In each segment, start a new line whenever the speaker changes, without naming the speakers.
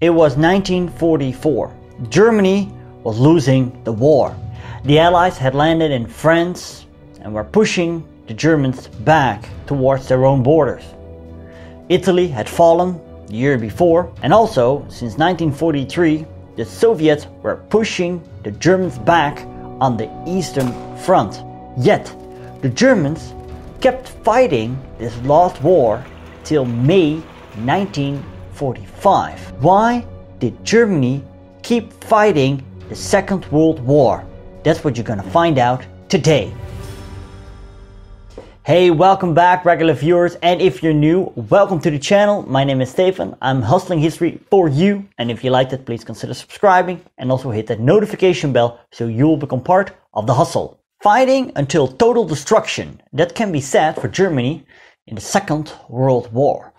It was 1944. Germany was losing the war. The Allies had landed in France and were pushing the Germans back towards their own borders. Italy had fallen the year before, and also since 1943, the Soviets were pushing the Germans back on the Eastern Front. Yet, the Germans kept fighting this lost war till May 1945. Why did Germany keep fighting the Second World War? That's what you're gonna find out today. Hey, welcome back, regular viewers, and if you're new, welcome to the channel. My name is Stefan. I'm hustling history for you, and if you liked it, please consider subscribing and also hit that notification bell so you'll become part of the hustle. Fighting until total destruction. That can be said for Germany in the Second World War.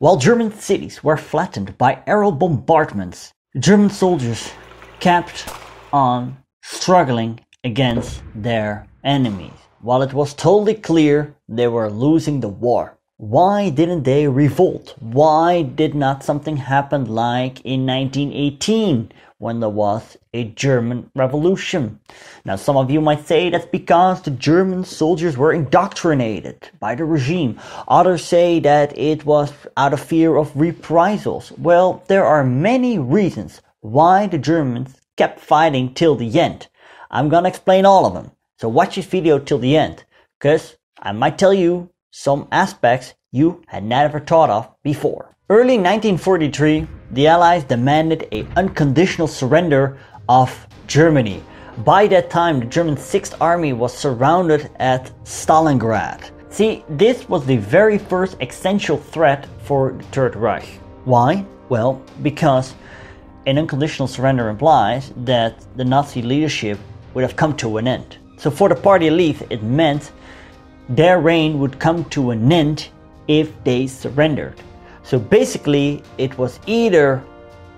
While German cities were flattened by aerial bombardments, German soldiers kept on struggling against their enemies while it was totally clear they were losing the war. Why didn't they revolt? Why did not something happen like in 1918 when there was a German revolution? Now, some of you might say that's because the German soldiers were indoctrinated by the regime. Others say that it was out of fear of reprisals. Well, there are many reasons why the Germans kept fighting till the end. I'm gonna explain all of them. So watch this video till the end, because I might tell you some aspects you had never thought of before. Early 1943, the Allies demanded a unconditional surrender of Germany. By that time, the German 6th Army was surrounded at Stalingrad. See, this was the very first essential threat for the Third Reich. Why? Well, because an unconditional surrender implies that the Nazi leadership would have come to an end. So for the party elite, it meant their reign would come to an end if they surrendered. So basically, it was either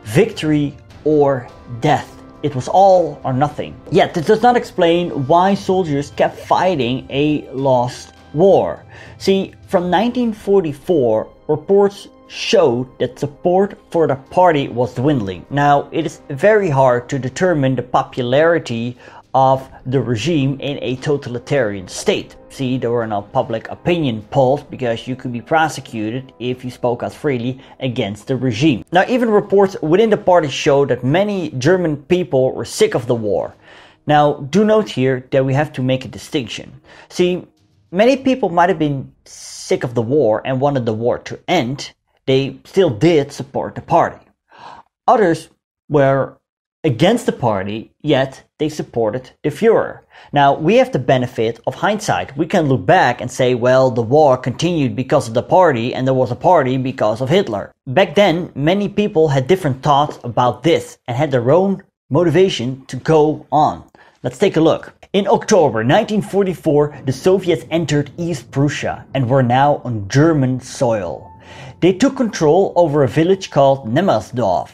victory or death. It was all or nothing. Yet, this does not explain why soldiers kept fighting a lost war. See, from 1944, reports showed that support for the party was dwindling. Now, it is very hard to determine the popularity of the regime in a totalitarian state. See, there were no public opinion polls because you could be prosecuted if you spoke out freely against the regime. Now, even reports within the party show that many German people were sick of the war. Now, do note here that we have to make a distinction. See, many people might have been sick of the war and wanted the war to end. They still did support the party. Others were against the party, yet they supported the Fuhrer. Now, we have the benefit of hindsight. We can look back and say, well, the war continued because of the party, and there was a party because of Hitler. Back then, many people had different thoughts about this and had their own motivation to go on. Let's take a look. In October 1944, the Soviets entered East Prussia and were now on German soil. They took control over a village called Nemmersdorf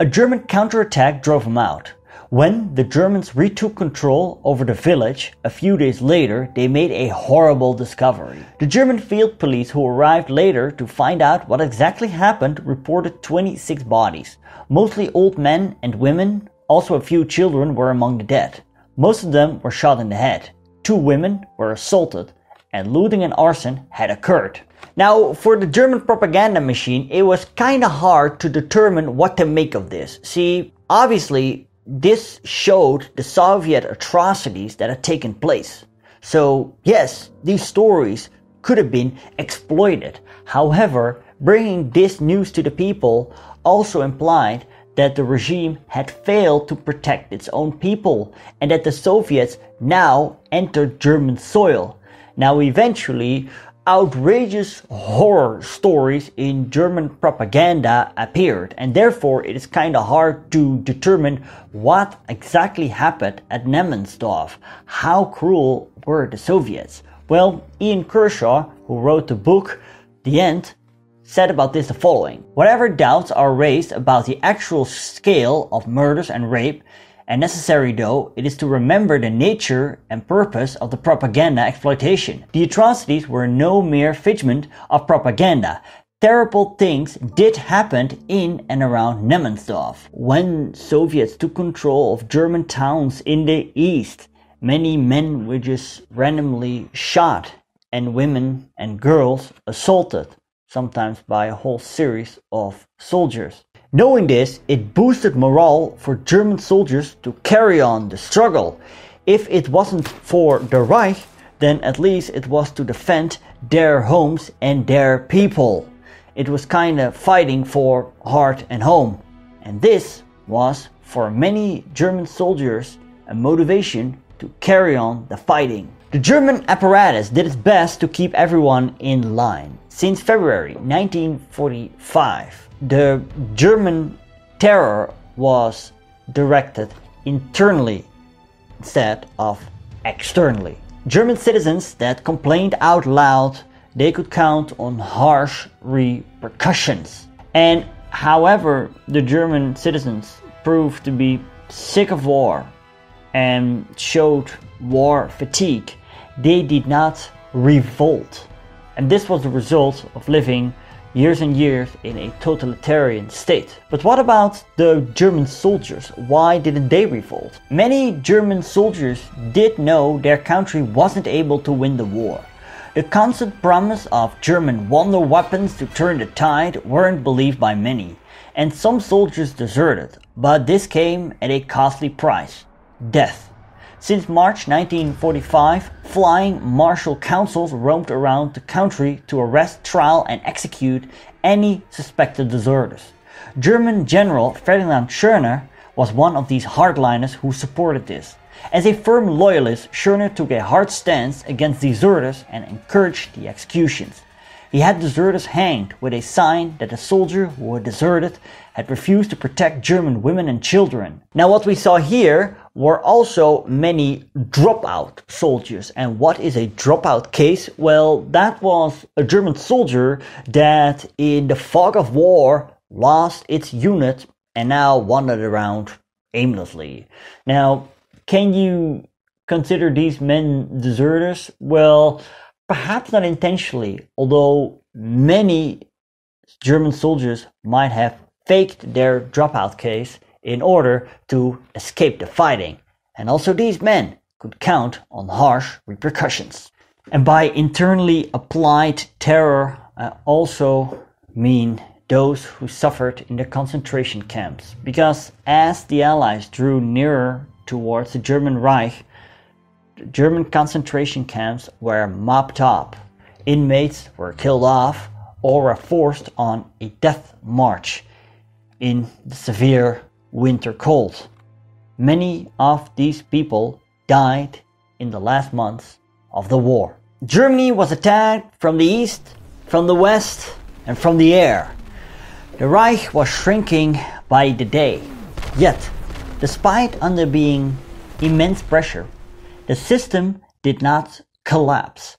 a German counterattack drove them out. When the Germans retook control over the village a few days later, they made a horrible discovery. The German field police, who arrived later to find out what exactly happened, reported 26 bodies. Mostly old men and women, also a few children were among the dead. Most of them were shot in the head. Two women were assaulted, and looting and arson had occurred. Now, for the German propaganda machine, it was kinda hard to determine what to make of this. See, obviously, this showed the Soviet atrocities that had taken place. So, yes, these stories could have been exploited. However, bringing this news to the people also implied that the regime had failed to protect its own people and that the Soviets now entered German soil. Now, eventually, outrageous horror stories in German propaganda appeared, and therefore it is kind of hard to determine what exactly happened at Nemmersdorf. How cruel were the Soviets? Well, Ian Kershaw, who wrote the book The End, said about this the following Whatever doubts are raised about the actual scale of murders and rape, and necessary though it is to remember the nature and purpose of the propaganda exploitation. The atrocities were no mere figment of propaganda. terrible things did happen in and around Nemmersdorf. When Soviets took control of German towns in the east, many men were just randomly shot and women and girls assaulted, sometimes by a whole series of soldiers. Knowing this, it boosted morale for German soldiers to carry on the struggle. If it wasn't for the Reich, then at least it was to defend their homes and their people. It was kind of fighting for heart and home. And this was for many German soldiers a motivation to carry on the fighting. The German apparatus did its best to keep everyone in line. Since February 1945, the German terror was directed internally instead of externally. German citizens that complained out loud, they could count on harsh repercussions. And however, the German citizens proved to be sick of war and showed war fatigue, they did not revolt. And this was the result of living years and years in a totalitarian state. But what about the German soldiers? Why didn't they revolt? Many German soldiers did know their country wasn't able to win the war. The constant promise of German wonder weapons to turn the tide weren't believed by many, and some soldiers deserted, but this came at a costly price death. Since March 1945, flying marshal councils roamed around the country to arrest, trial, and execute any suspected deserters. German General Ferdinand Schörner was one of these hardliners who supported this. As a firm loyalist, Schörner took a hard stance against deserters and encouraged the executions. He had deserters hanged with a sign that the soldier who had deserted had refused to protect German women and children. Now, what we saw here were also many dropout soldiers. And what is a dropout case? Well, that was a German soldier that, in the fog of war, lost its unit and now wandered around aimlessly. Now, can you consider these men deserters? Well, perhaps not intentionally, although many German soldiers might have faked their dropout case in order to escape the fighting. And also these men could count on harsh repercussions. And by internally applied terror, I also mean those who suffered in the concentration camps. Because as the Allies drew nearer towards the German Reich, the German concentration camps were mopped up. Inmates were killed off or were forced on a death march in the severe winter cold. Many of these people died in the last months of the war. Germany was attacked from the east, from the west, and from the air. The Reich was shrinking by the day. Yet, despite under being immense pressure, the system did not collapse.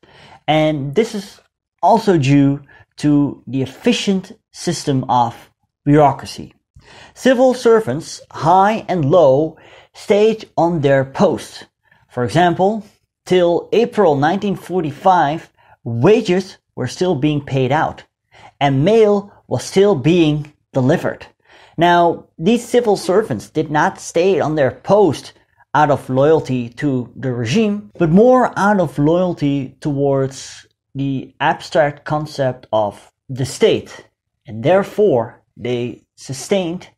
And this is also due to the efficient system of bureaucracy. Civil servants, high and low, stayed on their posts. For example, till April 1945, wages were still being paid out and mail was still being delivered. Now, these civil servants did not stay on their post out of loyalty to the regime, but more out of loyalty towards the abstract concept of the state. And therefore, they sustained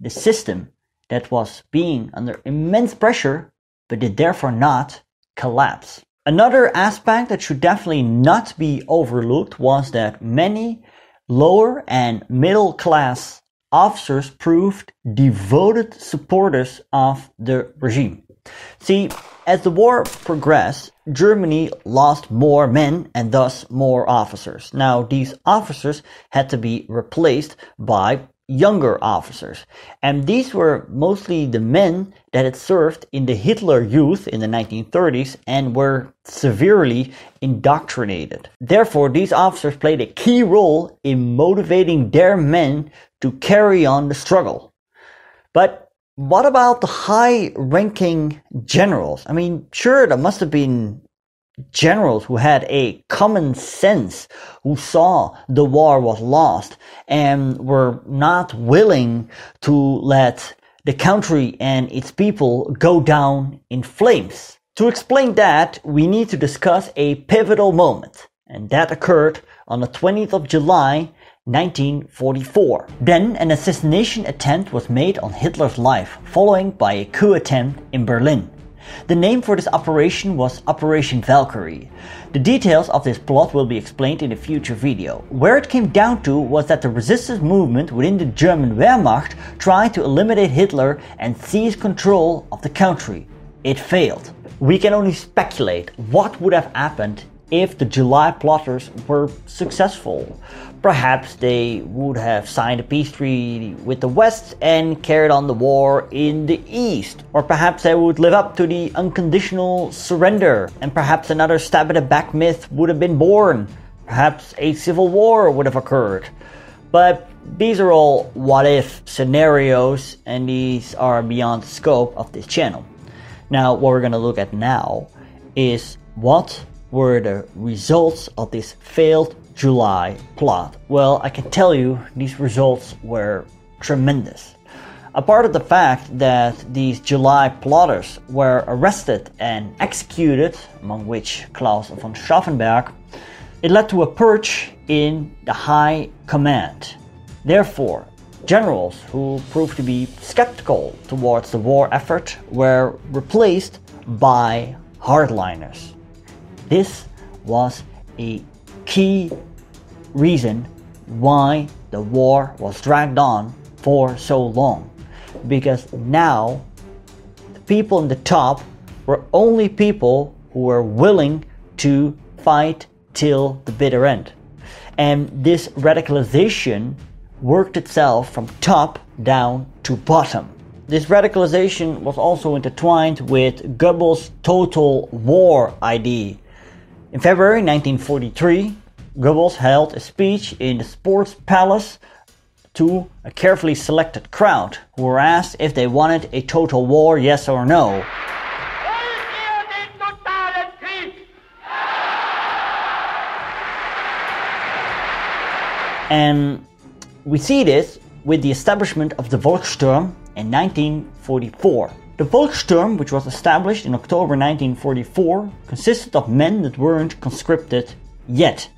the system that was being under immense pressure, but did therefore not collapse. Another aspect that should definitely not be overlooked was that many lower and middle class officers proved devoted supporters of the regime. See, as the war progressed, Germany lost more men and thus more officers. Now, these officers had to be replaced by younger officers. And these were mostly the men that had served in the Hitler Youth in the 1930s and were severely indoctrinated. Therefore, these officers played a key role in motivating their men to carry on the struggle. But what about the high ranking generals? I mean, sure, there must have been generals who had a common sense, who saw the war was lost and were not willing to let the country and its people go down in flames. To explain that, we need to discuss a pivotal moment, and that occurred on the 20th of July 1944. Then an assassination attempt was made on Hitler's life, following by a coup attempt in Berlin. The name for this operation was Operation Valkyrie. The details of this plot will be explained in a future video. Where it came down to was that the resistance movement within the German Wehrmacht tried to eliminate Hitler and seize control of the country. It failed. We can only speculate what would have happened if the July plotters were successful. Perhaps they would have signed a peace treaty with the West and carried on the war in the East. Or perhaps they would live up to the unconditional surrender, and perhaps another stab at the back myth would have been born. Perhaps a civil war would have occurred. But these are all what if scenarios, and these are beyond the scope of this channel. Now, what we're going to look at now is what were the results of this failed July plot? Well, I can tell you these results were tremendous. Apart of the fact that these July plotters were arrested and executed, among which Claus von Stauffenberg, it led to a purge in the high command. Therefore, generals who proved to be skeptical towards the war effort were replaced by hardliners. This was a key reason why the war was dragged on for so long. Because now the people in the top were only people who were willing to fight till the bitter end. And this radicalization worked itself from top down to bottom. This radicalization was also intertwined with Goebbels' total war idea in February 1943, Goebbels held a speech in the Sports Palace to a carefully selected crowd who were asked if they wanted a total war, yes or no. And we see this with the establishment of the Volkssturm in 1944. The Volkssturm, which was established in October 1944, consisted of men that weren't conscripted yet,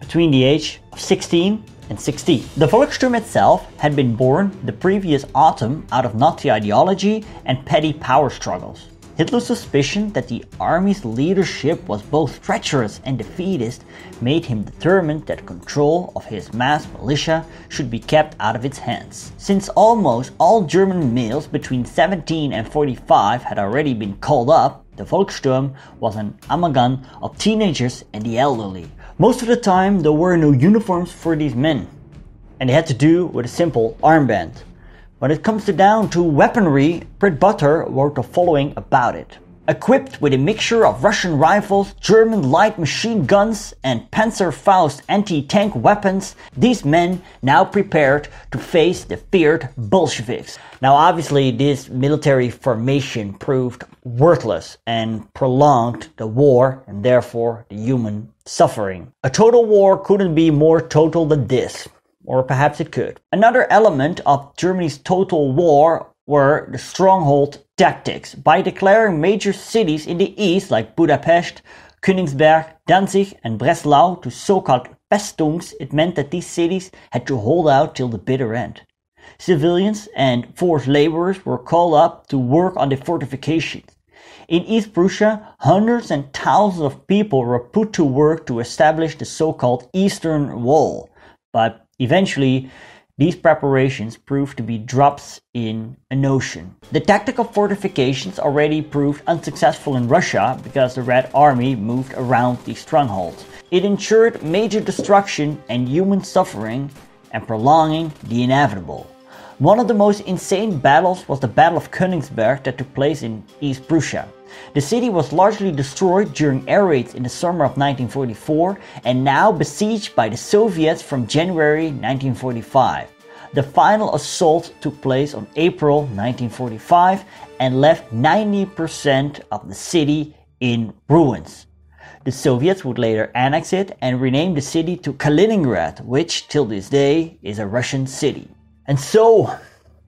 between the age of 16 and 60. The Volkssturm itself had been born the previous autumn out of Nazi ideology and petty power struggles. Hitler's suspicion that the army's leadership was both treacherous and defeatist made him determined that control of his mass militia should be kept out of its hands. Since almost all German males between 17 and 45 had already been called up, the Volkssturm was an amalgam of teenagers and the elderly. Most of the time, there were no uniforms for these men, and they had to do with a simple armband. When it comes down to weaponry, Prit Buttar wrote the following about it. Equipped with a mixture of Russian rifles, German light machine guns, and Panzerfaust anti-tank weapons, these men now prepared to face the feared Bolsheviks. Now obviously this military formation proved worthless and prolonged the war and therefore the human suffering. A total war couldn't be more total than this or perhaps it could. Another element of Germany's total war were the stronghold tactics. By declaring major cities in the east like Budapest, Königsberg, Danzig, and Breslau to so-called Festungs, it meant that these cities had to hold out till the bitter end. Civilians and forced laborers were called up to work on the fortifications. In East Prussia, hundreds and thousands of people were put to work to establish the so-called Eastern Wall. But Eventually, these preparations proved to be drops in an ocean. The tactical fortifications already proved unsuccessful in Russia because the Red Army moved around these strongholds. It ensured major destruction and human suffering and prolonging the inevitable. One of the most insane battles was the Battle of Königsberg that took place in East Prussia. The city was largely destroyed during air raids in the summer of 1944 and now besieged by the Soviets from January 1945. The final assault took place on April 1945 and left 90% of the city in ruins. The Soviets would later annex it and rename the city to Kaliningrad, which till this day is a Russian city. And so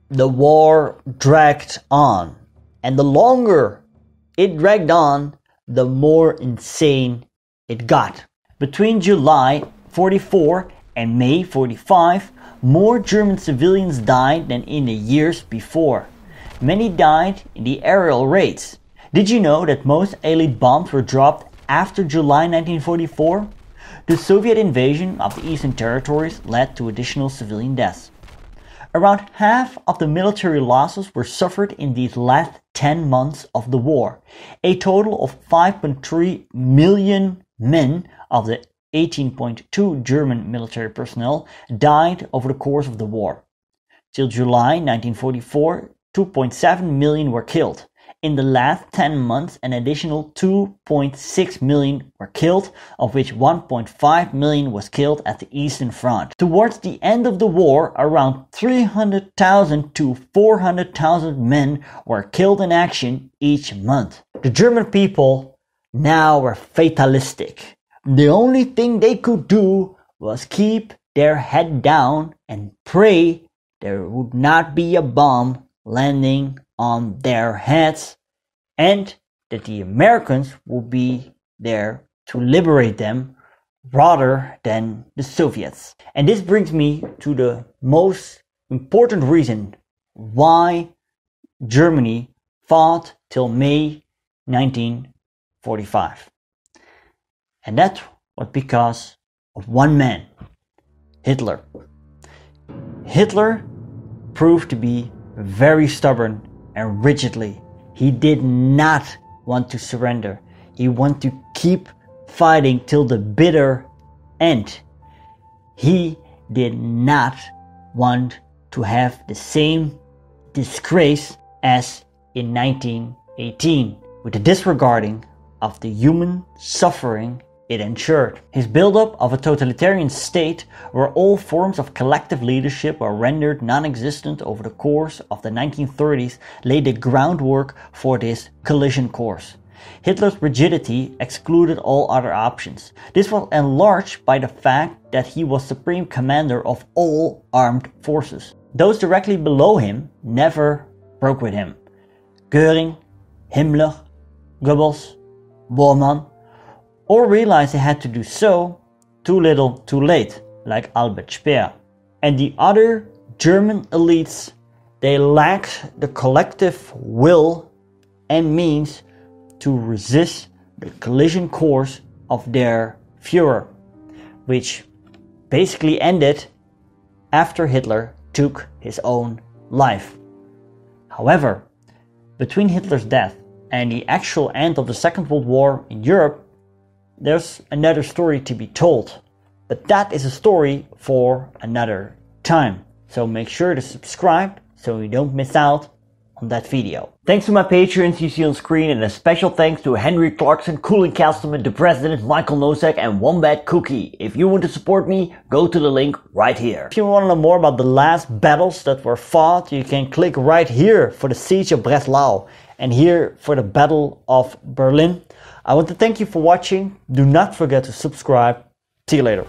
the war dragged on. And the longer it dragged on, the more insane it got. Between July 44 and May 45, more German civilians died than in the years before. Many died in the aerial raids. Did you know that most elite bombs were dropped after July 1944? The Soviet invasion of the Eastern Territories led to additional civilian deaths. Around half of the military losses were suffered in these last 10 months of the war. A total of 5.3 million men of the 18.2 German military personnel died over the course of the war. Till July 1944, 2.7 million were killed. In the last 10 months, an additional 2.6 million were killed, of which 1.5 million was killed at the Eastern Front. Towards the end of the war, around 300,000 to 400,000 men were killed in action each month. The German people now were fatalistic. The only thing they could do was keep their head down and pray there would not be a bomb landing on their heads and that the Americans will be there to liberate them rather than the Soviets. And this brings me to the most important reason why Germany fought till May 1945. And that was because of one man, Hitler. Hitler proved to be very stubborn and rigidly. He did not want to surrender. He wanted to keep fighting till the bitter end. He did not want to have the same disgrace as in 1918 with the disregarding of the human suffering it ensured his buildup of a totalitarian state where all forms of collective leadership are rendered non-existent over the course of the 1930s laid the groundwork for this collision course. Hitler's rigidity excluded all other options. This was enlarged by the fact that he was supreme commander of all armed forces. Those directly below him never broke with him. Goering, Himmler, Goebbels, Bormann, or realized they had to do so too little too late, like Albert Speer. And the other German elites, they lacked the collective will and means to resist the collision course of their Fuhrer, which basically ended after Hitler took his own life. However, between Hitler's death and the actual end of the Second World War in Europe, there's another story to be told. But that is a story for another time. So make sure to subscribe so you don't miss out on that video. Thanks to my patrons you see on screen and a special thanks to Henry Clarkson, Cooling Castleman, the President, Michael Nosek and Wombat Cookie. If you want to support me, go to the link right here. If you want to know more about the last battles that were fought, you can click right here for the Siege of Breslau and here for the Battle of Berlin. I want to thank you for watching. Do not forget to subscribe. See you later.